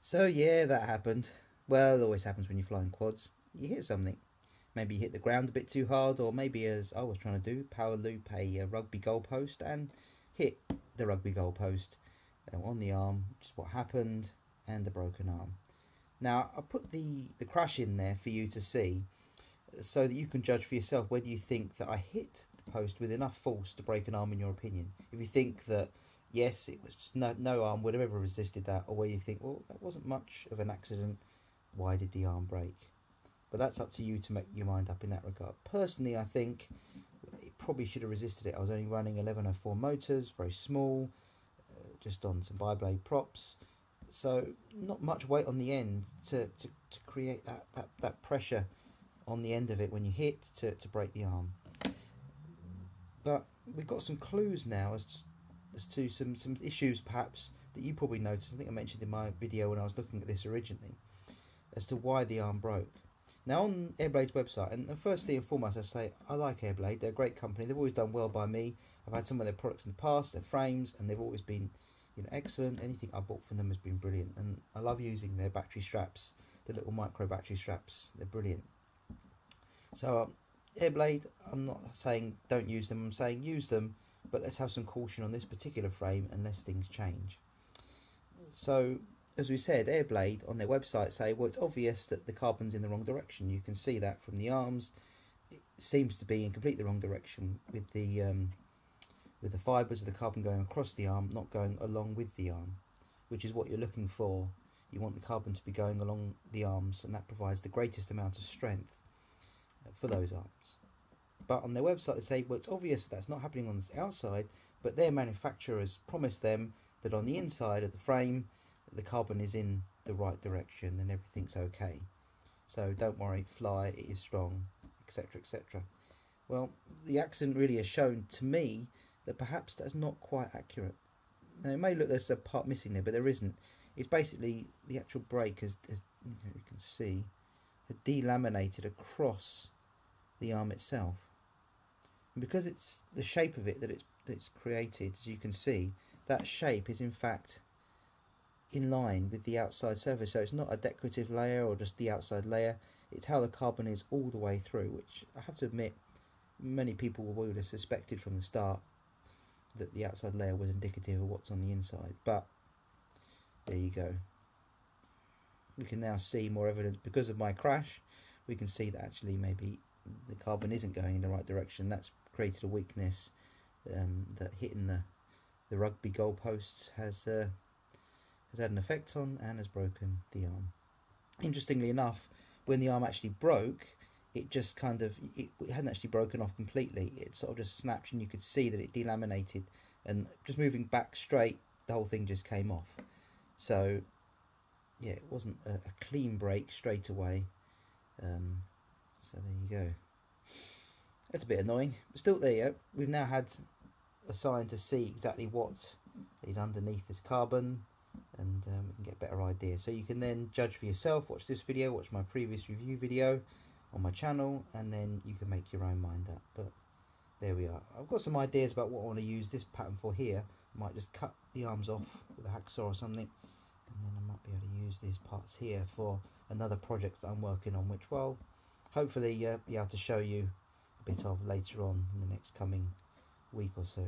So yeah, that happened. Well, it always happens when you're flying quads. You hit something. Maybe you hit the ground a bit too hard, or maybe as I was trying to do, power loop a, a rugby goalpost and hit the rugby goalpost uh, on the arm, is what happened, and a broken arm. Now, I put the, the crash in there for you to see, so that you can judge for yourself whether you think that I hit the post with enough force to break an arm in your opinion. If you think that yes, it was just no, no arm would have ever resisted that, or where you think, well, that wasn't much of an accident, why did the arm break? But that's up to you to make your mind up in that regard. Personally, I think it probably should have resisted it. I was only running 1104 motors, very small, uh, just on some bi-blade props. So not much weight on the end to, to, to create that, that, that pressure on the end of it when you hit to, to break the arm. But we've got some clues now as to, as to some, some issues perhaps that you probably noticed. I think I mentioned in my video when I was looking at this originally as to why the arm broke. Now on Airblade's website, and firstly and foremost I say I like Airblade, they're a great company, they've always done well by me. I've had some of their products in the past, their frames, and they've always been you know, excellent. Anything I bought from them has been brilliant, and I love using their battery straps, the little micro battery straps, they're brilliant. So um, Airblade, I'm not saying don't use them, I'm saying use them, but let's have some caution on this particular frame unless things change. So as we said, Airblade on their website say, well, it's obvious that the carbon's in the wrong direction. You can see that from the arms. It seems to be in completely the wrong direction with the um, with the fibres of the carbon going across the arm, not going along with the arm, which is what you're looking for. You want the carbon to be going along the arms, and that provides the greatest amount of strength uh, for those arms. But on their website, they say, well, it's obvious that's not happening on the outside, but their manufacturers promised them that on the inside of the frame, the carbon is in the right direction and everything's okay. So don't worry, fly, it is strong, etc. etc. Well, the accident really has shown to me that perhaps that's not quite accurate. Now, it may look there's a part missing there, but there isn't. It's basically the actual break, as, as you can see, had delaminated across the arm itself. Because it's the shape of it that it's, that it's created, as you can see, that shape is in fact in line with the outside surface. So it's not a decorative layer or just the outside layer. It's how the carbon is all the way through, which I have to admit, many people would have suspected from the start that the outside layer was indicative of what's on the inside. But there you go. We can now see more evidence because of my crash. We can see that actually maybe the carbon isn't going in the right direction. That's created a weakness um, that hitting the the rugby goalposts has uh, has had an effect on and has broken the arm. Interestingly enough, when the arm actually broke, it just kind of it, it, hadn't actually broken off completely. It sort of just snapped, and you could see that it delaminated, and just moving back straight, the whole thing just came off. So, yeah, it wasn't a, a clean break straight away. Um, so there you go. That's a bit annoying, but still there. You go. We've now had a sign to see exactly what is underneath this carbon and um, get a better idea. So you can then judge for yourself, watch this video, watch my previous review video on my channel, and then you can make your own mind up. But there we are. I've got some ideas about what I want to use this pattern for here. I might just cut the arms off with a hacksaw or something, and then I might be able to use these parts here for another project that I'm working on, which, well, hopefully uh, be able to show you a bit of later on in the next coming week or so.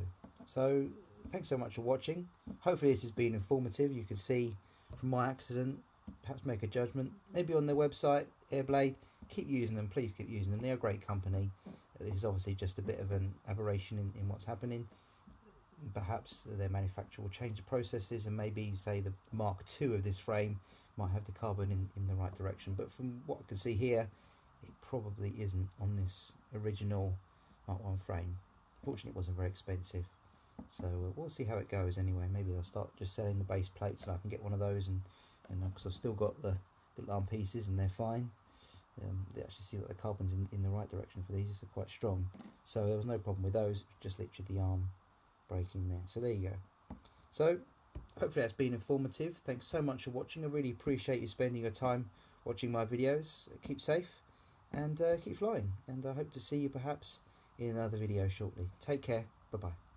So thanks so much for watching. Hopefully this has been informative. You can see from my accident, perhaps make a judgment. Maybe on their website, Airblade, keep using them. Please keep using them. They're a great company. This is obviously just a bit of an aberration in, in what's happening. Perhaps their manufacturer will change the processes and maybe say the Mark II of this frame might have the carbon in, in the right direction. But from what I can see here, it probably isn't on this original Mark 1 frame. Fortunately, it wasn't very expensive. So uh, we'll see how it goes anyway. Maybe they'll start just selling the base plates and I can get one of those and because uh, I've still got the arm pieces and they're fine. Um, they actually see that the carbon's in, in the right direction for these. They're quite strong. So there was no problem with those. Just literally the arm breaking there. So there you go. So hopefully that's been informative. Thanks so much for watching. I really appreciate you spending your time watching my videos. Keep safe and uh, keep flying. And I hope to see you perhaps in another video shortly. Take care. Bye-bye.